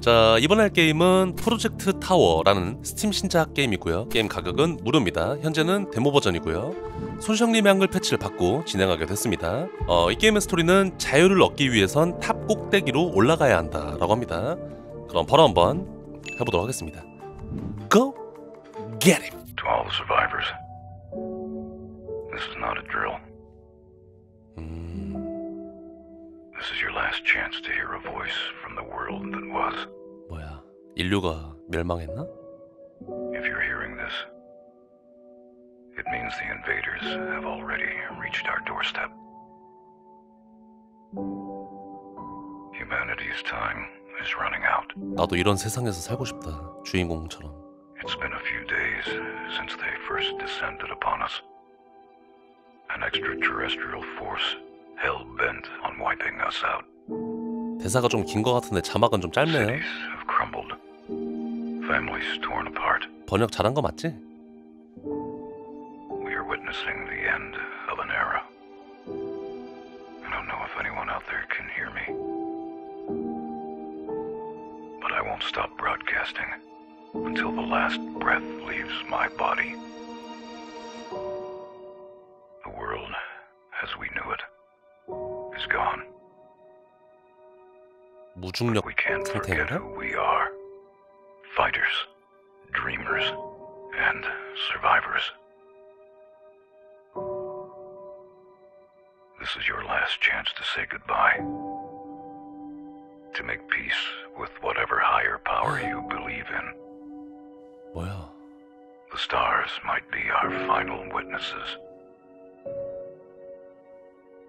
자 이번에 할 게임은 프로젝트 타워라는 스팀 신작 게임이고요. 게임 가격은 무료입니다. 현재는 데모 버전이고요. 손성림의 한글 패치를 받고 진행하게 됐습니다. 어, 이 게임의 스토리는 자유를 얻기 위해선 탑 꼭대기로 올라가야 한다 라고 합니다. 그럼 바로 한번 해보도록 하겠습니다. Go get it! To all the survivors, this is not a drill. 음, This is your last chance to hear a voice from the world that was. 뭐야 인류가 멸망했나? If you're hearing this, it means the invaders have already reached our doorstep. Humanity's time is running out. 나도 이런 세상에서 살고 싶다 주인공처럼 It's been a few days since they first descended upon us. An extraterrestrial force hell bent on wiping us out. 대사가 좀 긴 것 같은데 자막은 좀 짧네요 Cities have crumbled, families torn apart. 번역 잘한 거 맞지? We are witnessing the end of an era. I don't know if anyone out there can hear me. But I won't stop broadcasting until the last breath leaves my body. The world, as we knew it, is gone. 무중력 We can't forget 상태인가? who we are. Fighters, dreamers, and survivors. This is your last chance to say goodbye. To make peace with whatever higher power you believe in. 뭐야 The stars might be our final witnesses.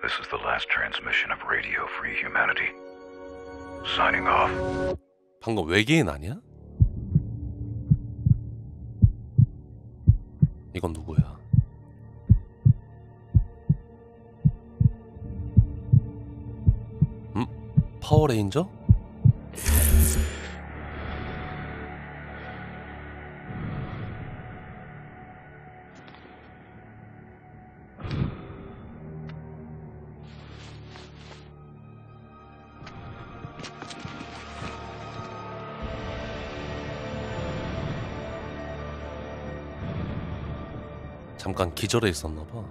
This is the last transmission of Radio Free Humanity. Signing off. 방금 외계인 아니야? 이건 누구야? 음? 파워레인저? 기절해 있었나 봐.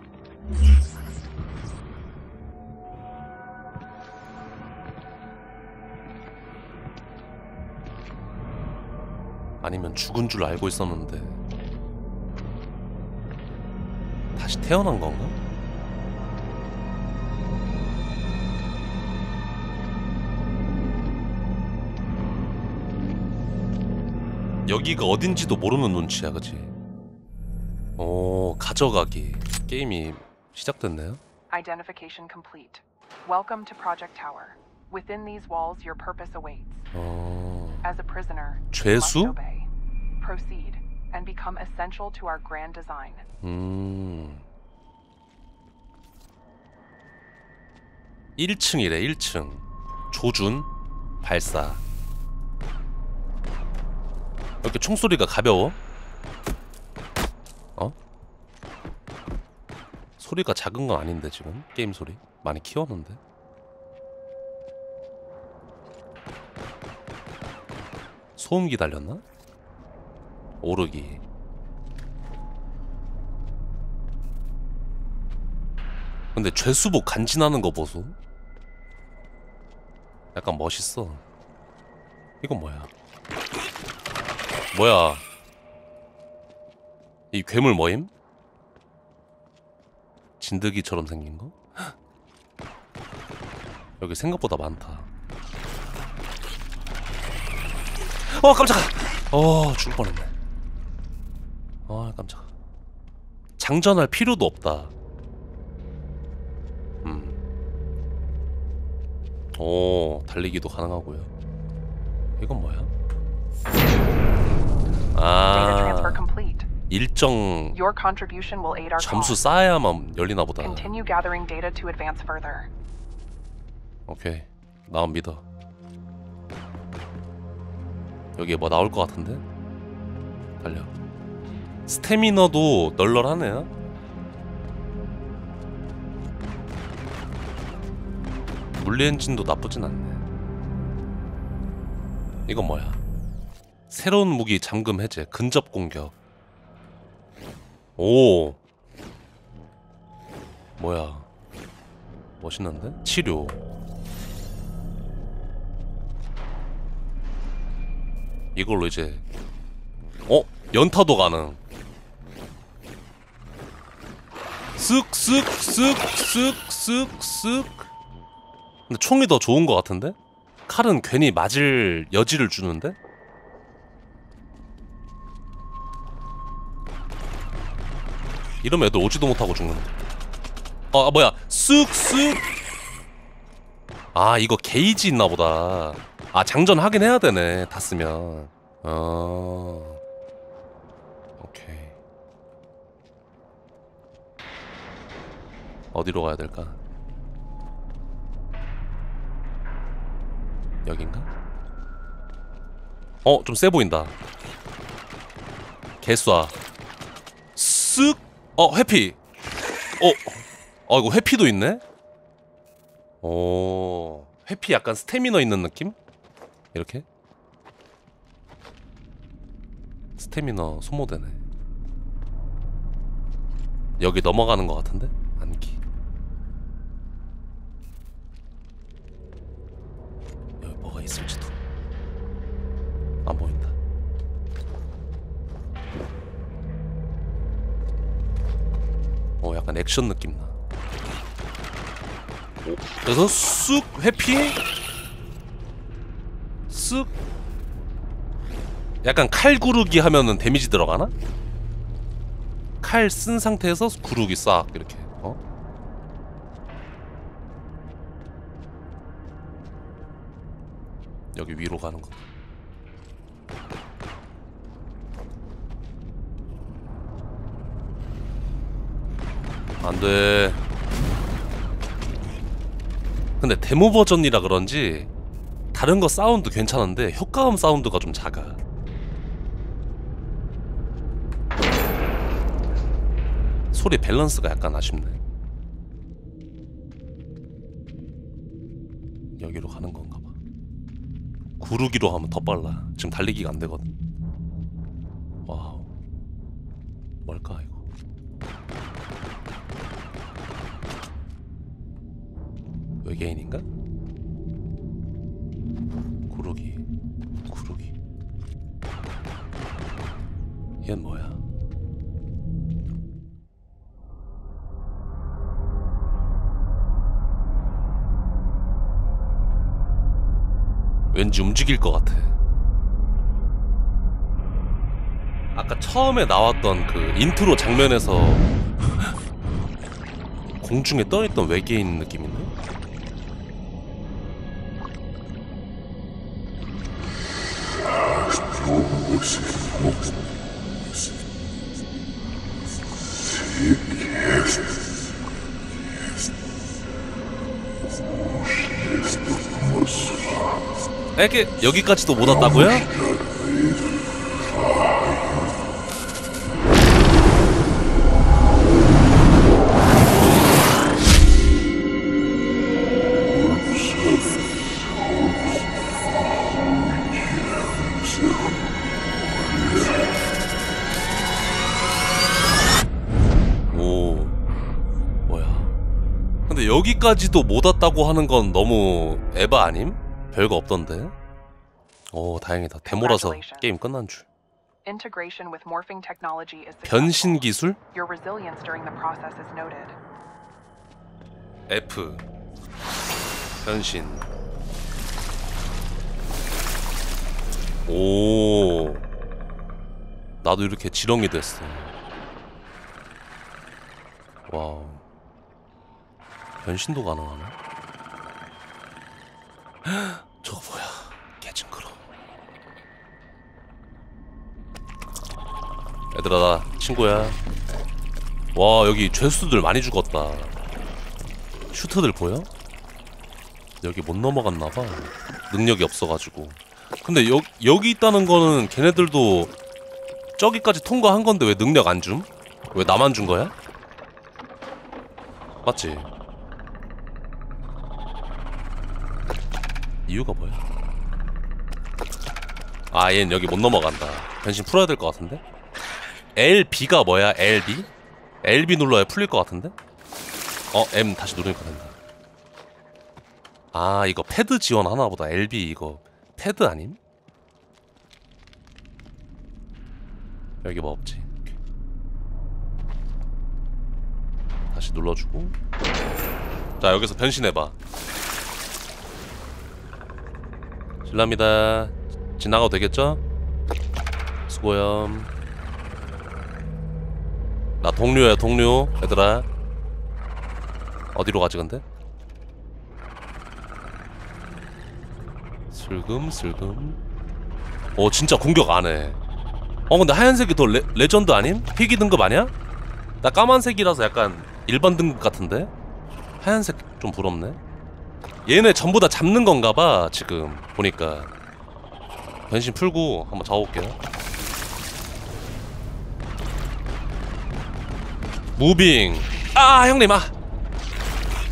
아니면 죽은 줄 알고 있었는데 다시 태어난 건가? 여기가 어딘지도 모르는 눈치야, 그치? 오, 가져가기. 게임이 시작됐네요. Identification complete. Welcome to Project Tower. Within these walls, your purpose awaits. 어, As a prisoner, you must 죄수? obey. Proceed and become essential to our grand design. 음. 1층이래, 1층. 조준, 발사. 왜 이렇게 총소리가 가벼워? 소리가 작은 건 아닌데, 지금? 게임 소리. 많이 키웠는데. 소음기 달렸나? 오르기. 근데 죄수복 간지나는 거 보소. 약간 멋있어. 이건 뭐야? 뭐야? 이 괴물 뭐임? 진드기처럼 생긴 거? 헉! 여기 생각보다 많다. 어 깜짝아! 어 죽을 뻔했네. 아 깜짝아. 장전할 필요도 없다. 음. 오, 달리기도 가능하고요. 이건 뭐야? 아. 일정 점수. 쌓아야만 열리나 보다. 오케이. 나만 믿어. 여기에 뭐 나올 것 같은데? 달려. 스태미너도 널널하네요. 물리 엔진도 나쁘진 않네. 이건 뭐야? 새로운 무기 잠금 해제, 근접 공격. 오. 뭐야? 멋있는데? 치료. 이걸로 이제 어? 연타도 가능. 쓱쓱쓱쓱쓱쓱. 근데 총이 더 좋은 것 같은데? 칼은 괜히 맞을 여지를 주는데? 이러면 애들 오지도 못하고 죽는데. 어, 아, 뭐야? 쓱쓱. 아, 이거 게이지 있나 보다. 아, 장전 하긴 해야 되네. 다 쓰면. 어. 오케이. 어디로 가야 될까? 여긴가? 어, 좀 세 보인다. 개쏴. 쓱! 어, 회피! 어, 어, 이거 회피도 있네? 오, 회피 약간 스태미너 있는 느낌? 이렇게? 스태미너 소모되네. 여기 넘어가는 것 같은데? 액션 느낌 나. 오, 그래서 쑥 회피 쑥 약간 칼 구르기 하면은 데미지 들어가나? 칼 쓴 상태에서 구르기 싹 이렇게 어? 여기 위로 가는 거 안돼. 근데 데모 버전이라 그런지 다른 거 사운드 괜찮은데 효과음 사운드가 좀 작아. 소리 밸런스가 약간 아쉽네. 여기로 가는 건가 봐. 구르기로 하면 더 빨라. 지금 달리기가 안 되거든 왠지 움직일 것 같아. 아까 처음에 나왔던 그 인트로 장면에서 공중에 떠있던 외계인 느낌인데? 에게 여기까지도 못 왔다고요? 오 뭐야 근데 여기까지도 못 왔다고 하는 건 너무 에바 아님? 별거 없던데 오 다행이다 데모라서 게임 끝난 줄 변신. 기술? F 변신 오 나도 이렇게 지렁이 됐어 와우 변신도 가능하네 헉, 저거 뭐야 개징그러 얘들아 나 친구야 와 여기 죄수들 많이 죽었다 슈터들 보여? 여기 못 넘어갔나봐 능력이 없어가지고 근데 여, 여기 있다는 거는 걔네들도 저기까지 통과한 건데 왜 능력 안 줌? 왜 나만 준 거야? 맞지? 이유가 뭐야? 아 얘는 여기 못 넘어간다 변신 풀어야 될 것 같은데 LB가 뭐야 LB? LB 눌러야 풀릴 것 같은데 어 M 다시 누르니까 된다 아 이거 패드 지원하나 보다 LB 이거 패드 아님? 여기 뭐 없지. 다시 눌러주고 자 여기서 변신해봐 실례합니다 지나가도 되겠죠? 수고염 나 동료야 동료 얘들아 어디로 가지 근데? 슬금슬금 오 진짜 공격 안해 어 근데 하얀색이 더 레, 레전드 아님? 희귀 등급 아니야? 나 까만색이라서 약간 일반 등급 같은데? 하얀색 좀 부럽네 얘네 전부 다 잡는 건가 봐 지금 보니까 변신 풀고 한번 잡아볼게요 moving 아 형님 아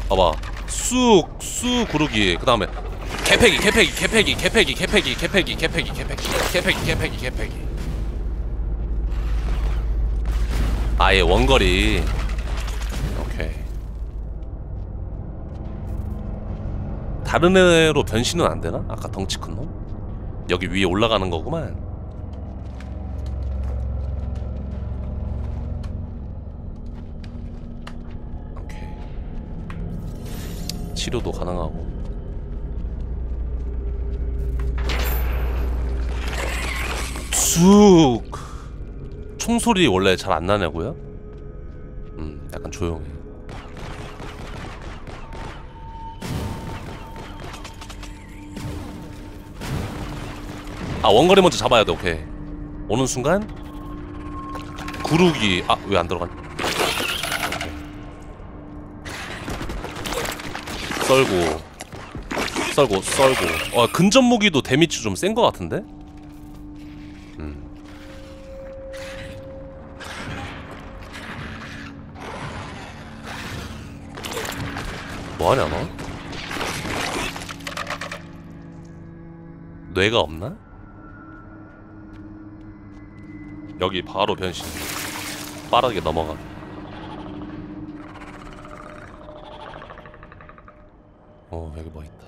봐봐 쑥쑥 구르기 그 다음에 개패기 개패기 개패기 개패기 개패기 개패기 개패기 개패기 개패기 개패기 개패기 아예 원거리 다른 애로 변신은 안 되나? 아까 덩치 큰 놈? 여기 위에 올라가는 거구만 오케이 치료도 가능하고 쑥 총소리 원래 잘 안 나냐고요? 음 약간 조용해 아 원거리 먼저 잡아야 돼 오케이 오는 순간 구르기 아 왜 안 들어가냐 썰고 썰고 썰고 어 근접 무기도 데미지 좀 센 거 같은데? 음. 뭐하냐 너? 뇌가 없나? 여기 바로 변신. 빠르게 넘어가 어 여기 뭐 있다.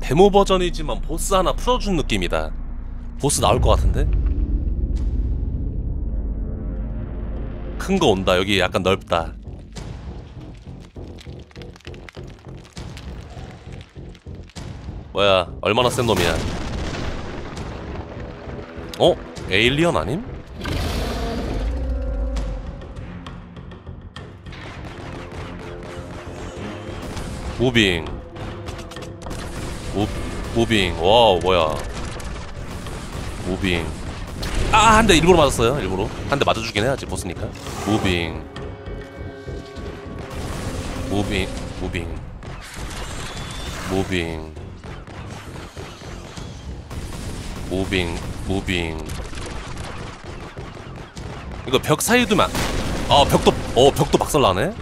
데모 버전이지만 보스 하나 풀어준 느낌이다. 보스 나올 것 같은데? 큰 거 온다. 여기 약간 넓다 뭐야 얼마나 센 놈이야? 어? alien 아님? Moving. 무, moving. 와 뭐야. Moving. 아 한 대 일부러 맞았어요 일부러. 한 대 맞아주긴 해야지 보스니까. Moving. moving moving. moving moving moving. 이거 벽 안- 아 벽도 어 벽도 박살나네?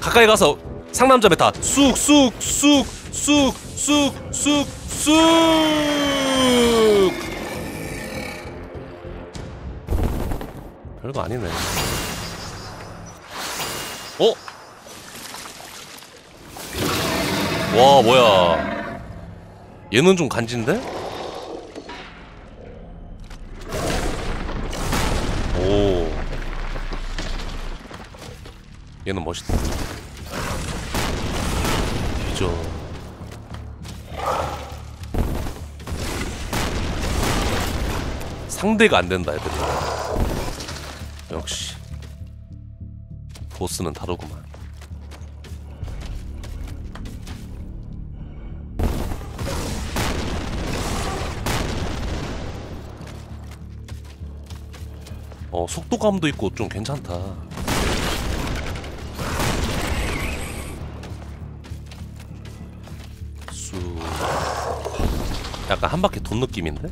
가까이 가서 상남자 meta 쑥쑥쑥쑥쑥쑥쑥. 별거 아니네. 어? 와 뭐야. 얘는 좀 간지인데? 얘는 멋있다. 뒤져. 상대가 안 된다 애들이. 역시. 보스는 다르구만. 어 속도감도 있고 좀 괜찮다 약간 한 바퀴 돈 느낌인데?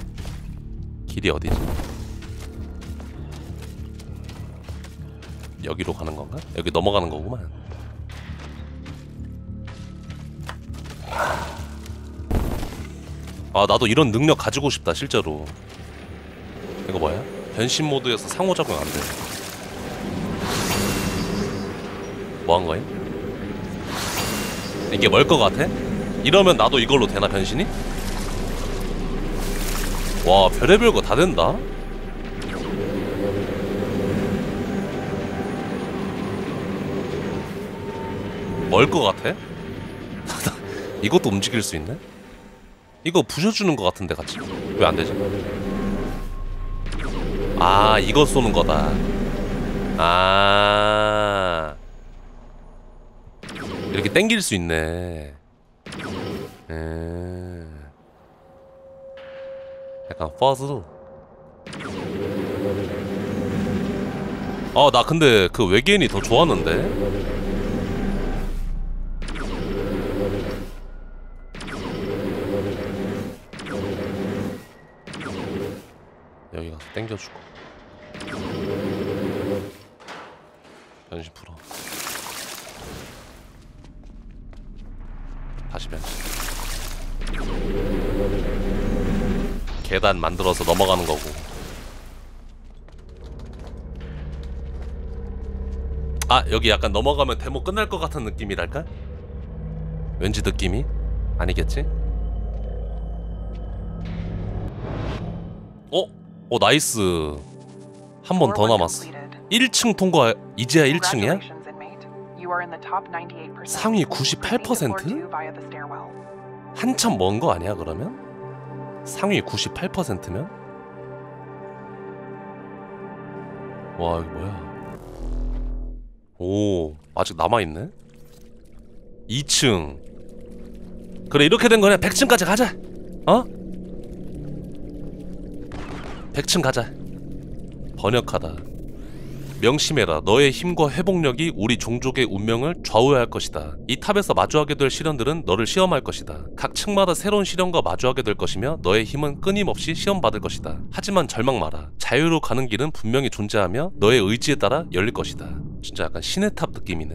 길이 어디지? 여기로 가는 건가? 여기 넘어가는 거구만. 아, 나도 이런 능력 가지고 싶다, 실제로. 이거 뭐야? 변신 모드에서 상호작용 안 돼. 뭐 한 거임? 이게 뭘것 같아? 이러면 나도 이걸로 되나, 변신이? 와 별의별 거 다 된다 뭘것 같아? 이것도 움직일 수 있네? 이거 부셔주는 것 같은데 같이 왜 안 되지? 아 이거 쏘는 거다 아 이렇게 땡길 수 있네 음. 약간 퍼즐 어나 근데 그 외계인이 더 좋았는데? 여기 가서 땡겨주고. 변신 풀어. 다시 변신 계단 만들어서 넘어가는 거고 아 여기 약간 넘어가면 데모 끝날 것 같은 느낌이랄까? 왠지 느낌이? 아니겠지? 어? 어 나이스 한 번 더 남았어 completed. 1층 통과 이제야 1층이야? Congratulations, inmate. You are in the top 98%. 상위 Proceed to floor 98%? two via the stairwell. 한참 먼 거 아니야 그러면? 상위 98%면? 와 이거 뭐야? 오 아직 남아있네? 2층. 그래 이렇게 된 거냐 100층까지 가자. 어? 100층 가자. 번역하다 명심해라. 너의 힘과 회복력이 우리 종족의 운명을 좌우할 것이다. 이 탑에서 마주하게 될 시련들은 너를 시험할 것이다. 각 층마다 새로운 시련과 마주하게 될 것이며 너의 힘은 끊임없이 시험받을 것이다. 하지만 절망 마라. 자유로 가는 길은 분명히 존재하며 너의 의지에 따라 열릴 것이다. 진짜 약간 신의 탑 느낌이네.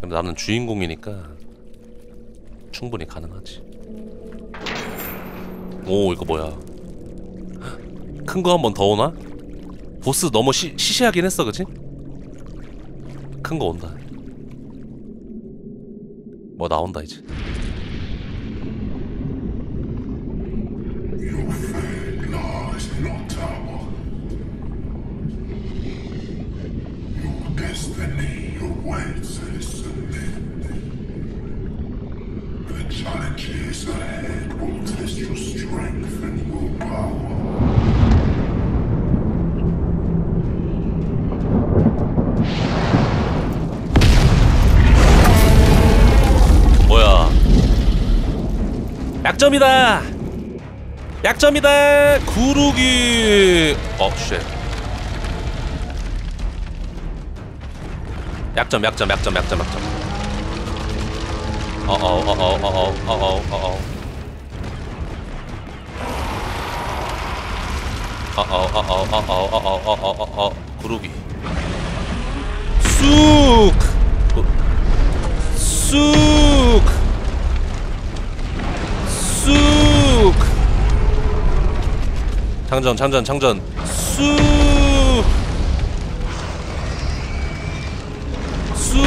근데 나는 주인공이니까 충분히 가능하지. 오 이거 뭐야 큰 거 한 번 더 오나? 보스 너무 시, 시시하긴 했어 그치? 큰 거 온다 뭐 나온다 이제 The challenges ahead will test your strength 약점이다 약점이다 구르기 어쉣 약점 약점 약점 약점 약점 어어 어어 어어 어어 어어 어어어어어어어어어어어 구르기 쑥 쑥! 쑥! 장전, 장전, 장전. 쑥! 쑥!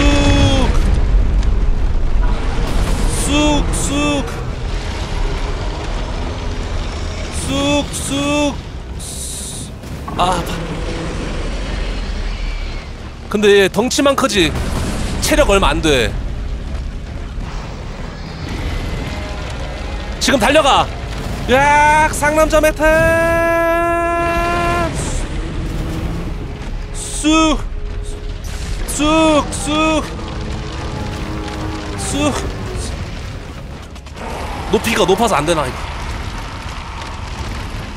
쑥, 쑥! 쑥, 쑥! 아, 아파. 근데 얘 덩치만 크지 체력 얼마 안 돼. 지금 달려가. 야, 상남자 메타. 쑥, 쑥, 쑥, 쑥. 높이가 높아서 안 되나 이거.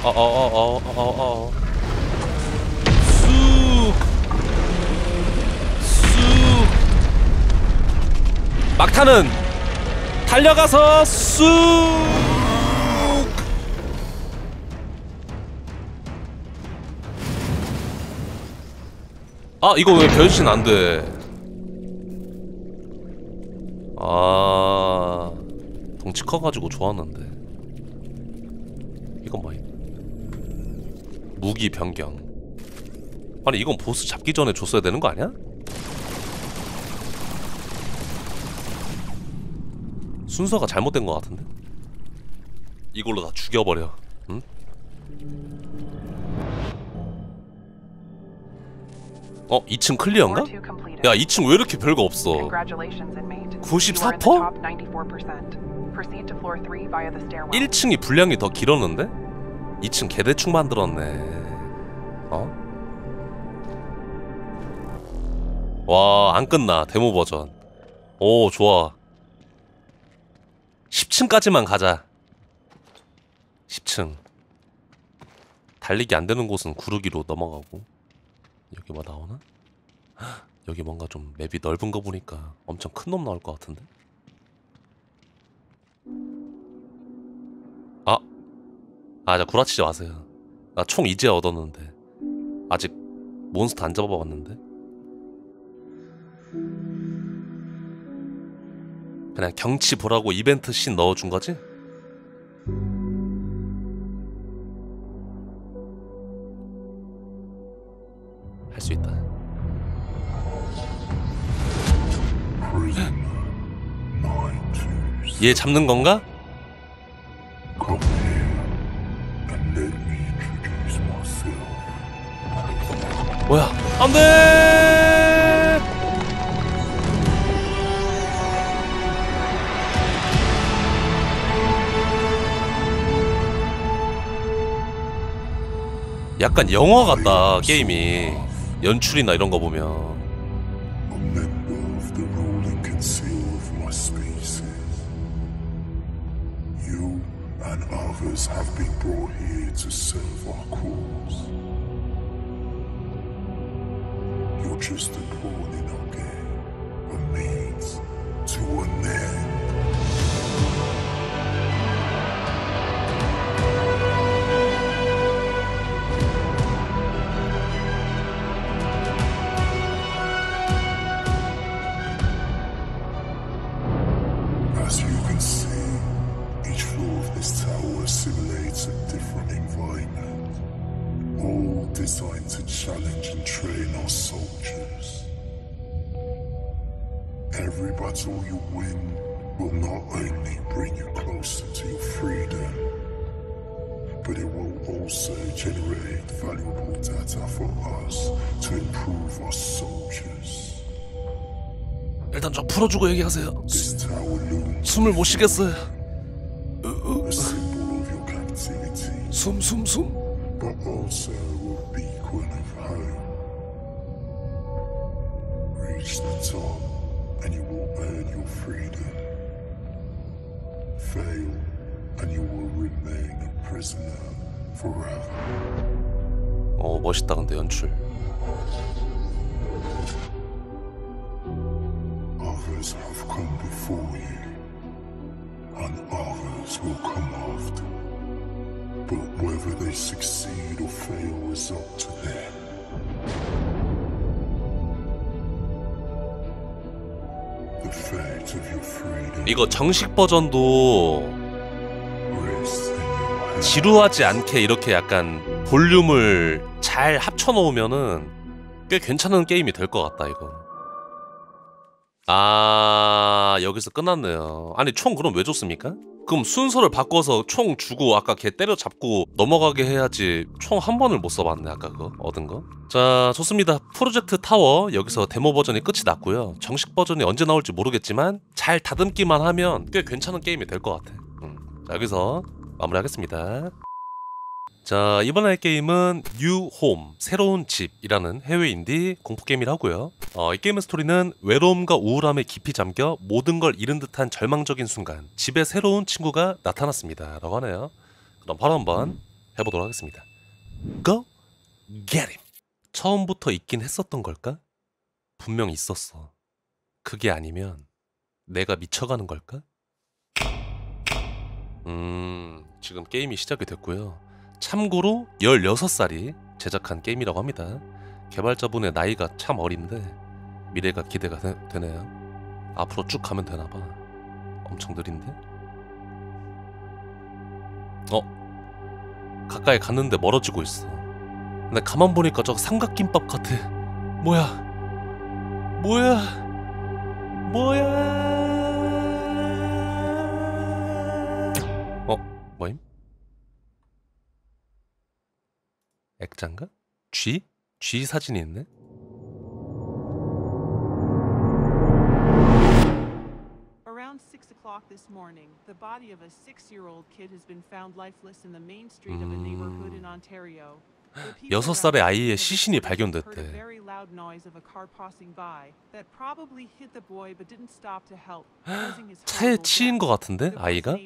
어어어어어어. 쑥, 쑥. 막타는 달려가서 쑥. 아 이거 왜 변신 안 돼? 아 덩치 커가지고 좋았는데 이건 뭐야 무기 변경 아니 이건 보스 잡기 전에 줬어야 되는 거 아니야? 순서가 잘못된 것 같은데 이걸로 다 죽여버려 응? 어? 2층 클리어인가? Floor 2 completed. 야 2층 왜 이렇게 별거 없어 Congratulations, inmate. 94%? You are in the top 94%. Proceed to floor 3 via the stairwell. 1층이 분량이 더 길었는데? 2층 개대충 만들었네. 어? 와, 안 끝나. 데모 버전. 오, 좋아. 10층까지만 가자. 10층. 달리기 안 되는 곳은 구르기로 넘어가고. 여기 뭐 나오나? 헉, 여기 뭔가 좀 맵이 넓은 거 보니까 엄청 큰 놈 나올 것 같은데? 아, 아, 자 구라치지 마세요. 나 총 이제 얻었는데 아직 몬스터 안 잡아봤는데. 그냥 경치 보라고 이벤트 씬 넣어준 거지? 할 수 있다. Prisoner 926. 얘 잡는 건가? 뭐야? 안 돼! 약간 영화 같다, 게임이. 연출이나 이런 거 보면. Battle you win will not only bring you closer to your freedom, but it will also generate valuable data for us to improve our soldiers. 일단 좀 풀어주고 얘기하세요. 숨을 못 쉬겠어요. 숨, 숨, 숨. but also prisoner forever. 어, 멋있다, 근데 연출. Others have come before you, and others will come after. But whether they succeed or fail is up to them. 이거 정식 버전도 지루하지 않게 이렇게 약간 볼륨을 잘 합쳐놓으면은 꽤 괜찮은 게임이 될 것 같다, 이거. 아, 여기서 끝났네요. 아니, 총 그럼 왜 줬습니까? 그럼 순서를 바꿔서 총 주고 아까 걔 때려잡고 넘어가게 해야지 총 한 번을 못 써봤네, 아까 그거 얻은 거. 자, 좋습니다. 프로젝트 타워 여기서 데모 버전이 끝이 났고요. 정식 버전이 언제 나올지 모르겠지만 잘 다듬기만 하면 꽤 괜찮은 게임이 될 것 같아. 음. 자, 여기서 마무리하겠습니다. 자 이번 할 게임은 Home 새로운 집이라는 해외 인디 공포 게임이라고요. 어, 이 게임의 스토리는 외로움과 우울함에 깊이 잠겨 모든 걸 잃은 듯한 절망적인 순간 집에 새로운 친구가 나타났습니다 라고 하네요. 그럼 바로 한번 해보도록 하겠습니다. Go get him. 처음부터 있긴 했었던 걸까? 분명 있었어. 그게 아니면 내가 미쳐가는 걸까? 음, 지금 게임이 시작이 됐고요. 참고로 16살이 제작한 게임이라고 합니다. 개발자분의 나이가 참 어린데 미래가 기대가 되, 네요 앞으로 쭉 가면 되나봐 엄청 느린데? 어? 가까이 갔는데 멀어지고 있어 근데 가만 보니까 저거 삼각김밥 같아 뭐야 뭐야 뭐야 액자인가? 쥐? 쥐 사진이 있네? Around 6 o'clock this morning, the body of a six year old kid has been found lifeless in the main street of a neighborhood in Ontario. The people 여섯 around 살의 the 아이의 시신이 발견됐대. 차에 치인. 것 같은데 아이가?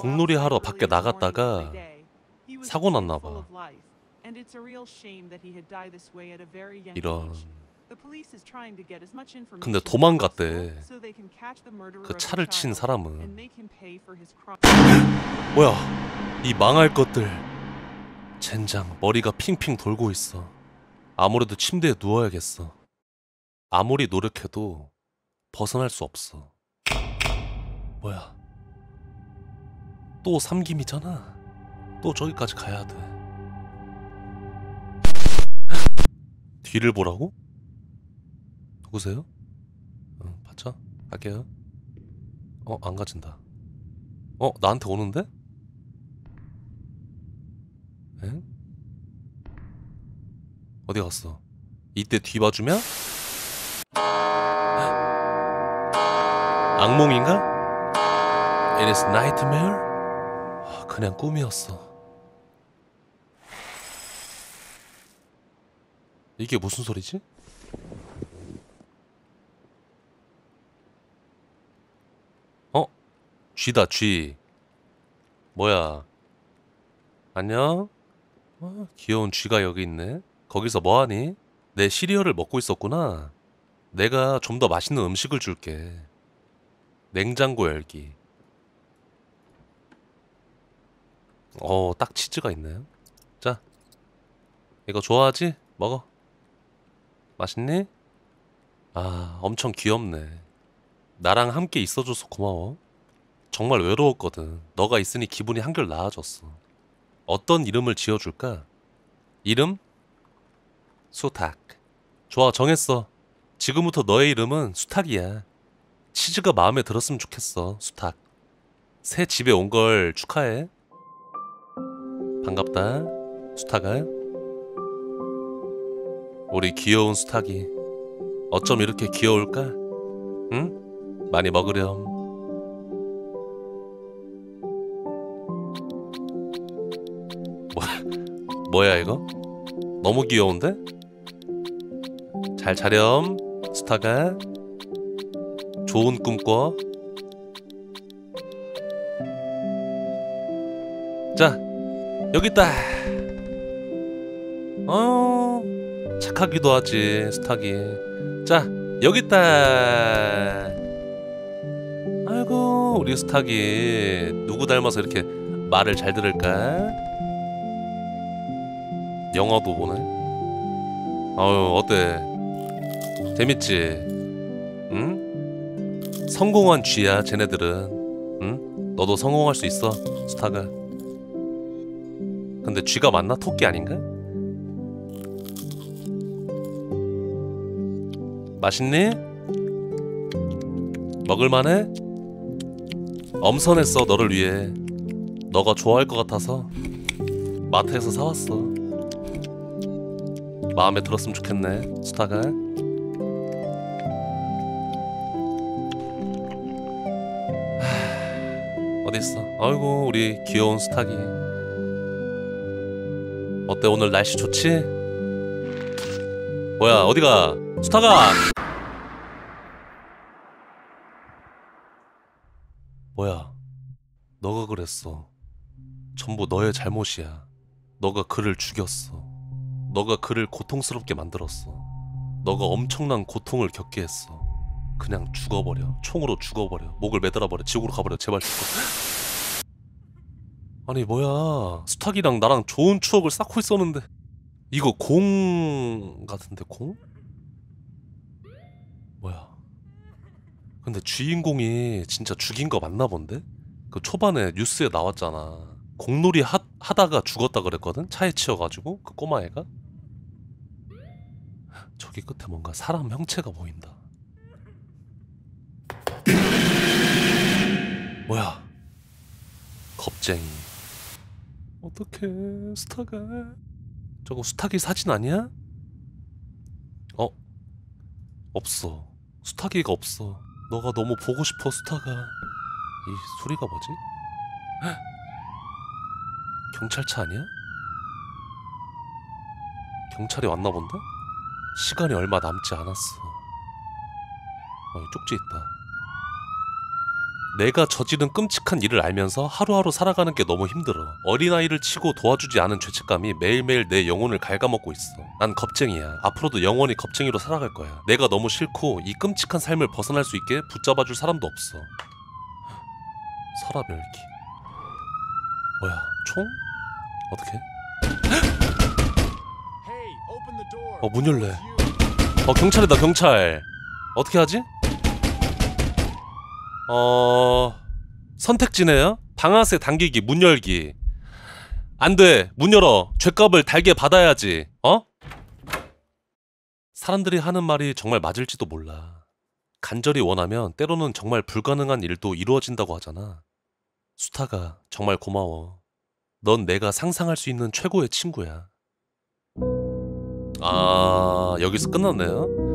공놀이 하러 밖에 나갔다가 사고 났나 봐. 이런 근데 도망갔대. 그 차를 친 사람은. 뭐야 이 망할 것들 젠장 머리가 핑핑 돌고 있어 아무래도 침대에 누워야겠어 아무리 노력해도 벗어날 수 없어 뭐야 또 삼김이잖아 또 저기까지 가야 돼 뒤를 보라고? 누구세요? 응, 봤죠? 갈게요 어, 안 가진다 어, 나한테 오는데? 엥? 어디 갔어? 이때 뒤봐주면? 악몽인가? It is nightmare? 아, 그냥 꿈이었어. 이게 무슨 소리지? 어? 쥐다, 쥐. 뭐야? 안녕? 어, 귀여운 쥐가 여기 있네. 거기서 뭐하니? 내 시리얼을 먹고 있었구나. 내가 좀 더 맛있는 음식을 줄게. 냉장고 열기. 어, 딱 치즈가 있네. 자, 이거 좋아하지? 먹어. 맛있니? 아, 엄청 귀엽네. 나랑 함께 있어줘서 고마워. 정말 외로웠거든. 너가 있으니 기분이 한결 나아졌어. 어떤 이름을 지어줄까? 이름? 수탉. 좋아, 정했어. 지금부터 너의 이름은 수탉이야. 치즈가 마음에 들었으면 좋겠어, 수탉. 새 집에 온 걸 축하해. 반갑다, 수탉아. 우리 귀여운 수탉이 어쩜 이렇게 귀여울까? 응? 많이 먹으렴. 뭐야 이거? 너무 귀여운데? 잘 자렴 스타가 좋은 꿈 꿔. 자 여기 있다. 어 착하기도 하지 스타기. 자 여기 있다. 아이고 우리 스타기 누구 닮아서 이렇게 말을 잘 들을까? 영화도 보네. 어유 어때? 재밌지? 응? 성공한 쥐야 쟤네들은. 응? 너도 성공할 수 있어 스타가. 근데 쥐가 맞나? 토끼 아닌가? 맛있니? 먹을만해? 엄선했어 너를 위해. 너가 좋아할 것 같아서 마트에서 사왔어. 마음에 들었으면 좋겠네 수다가 있어 아이고 우리 귀여운 수탉이 어때 오늘 날씨 좋지? 뭐야 어디가 수탉아 뭐야 너가 그랬어 전부 너의 잘못이야 너가 그를 죽였어 너가 그를 고통스럽게 만들었어. 너가 엄청난 고통을 겪게 했어. 그냥 죽어버려. 총으로 죽어버려. 목을 매달아버려. 지옥으로 가버려. 제발 죽어. 아니 뭐야. 수탉이랑 나랑 좋은 추억을 쌓고 있었는데 이거 공 같은데 공? 뭐야? 근데 주인공이 진짜 죽인 거 맞나 본데? 그 초반에 뉴스에 나왔잖아. 공놀이 하, 하다가 죽었다 그랬거든? 차에 치여가지고 그 꼬마애가. 저기 끝에 뭔가 사람 형체가 보인다. 뭐야? 겁쟁이. 어떡해 스타가 저거 수탉이 사진 아니야? 어? 없어 수탉이가 없어 너가 너무 보고 싶어 수탉아 이 소리가 뭐지? 헉! 경찰차 아니야? 경찰이 왔나 본데? 시간이 얼마 남지 않았어 어, 쪽지 있다 내가 저지른 끔찍한 일을 알면서 하루하루 살아가는 게 너무 힘들어. 어린아이를 치고 도와주지 않은 죄책감이 매일매일 내 영혼을 갉아먹고 있어. 난 겁쟁이야. 앞으로도 영원히 겁쟁이로 살아갈 거야. 내가 너무 싫고 이 끔찍한 삶을 벗어날 수 있게 붙잡아줄 사람도 없어. 서랍 열기. 뭐야, 총? 어떻게? 어, 문 열래. 어, 경찰이다, 경찰. 어떻게 하지? 어 선택지네요. 방아쇠 당기기, 문 열기. 안 돼. 문 열어. 죄값을 달게 받아야지. 어? 사람들이 하는 말이 정말 맞을지도 몰라. 간절히 원하면 때로는 정말 불가능한 일도 이루어진다고 하잖아. 수타가 정말 고마워. 넌 내가 상상할 수 있는 최고의 친구야. 아, 여기서 끝났네요.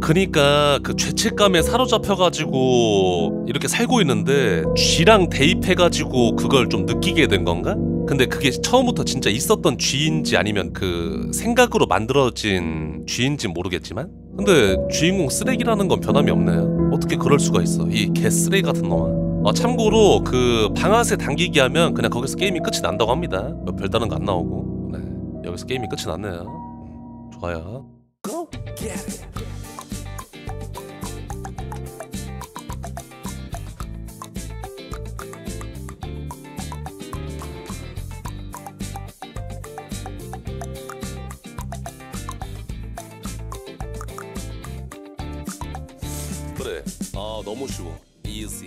그니까 그 죄책감에 사로잡혀가지고 이렇게 살고 있는데 쥐랑 대입해가지고 그걸 좀 느끼게 된 건가? 근데 그게 처음부터 진짜 있었던 쥐인지 아니면 그 생각으로 만들어진 쥐인지 모르겠지만? 근데 주인공 쓰레기라는 건 변함이 없네요 어떻게 그럴 수가 있어 이 개 쓰레기 같은 놈아? 어, 참고로 그 방아쇠 당기기 하면 그냥 거기서 게임이 끝이 난다고 합니다. 뭐 별다른 거 안 나오고. 네 여기서 게임이 끝이 났네요. 음, 좋아요 너무 쉬워 이지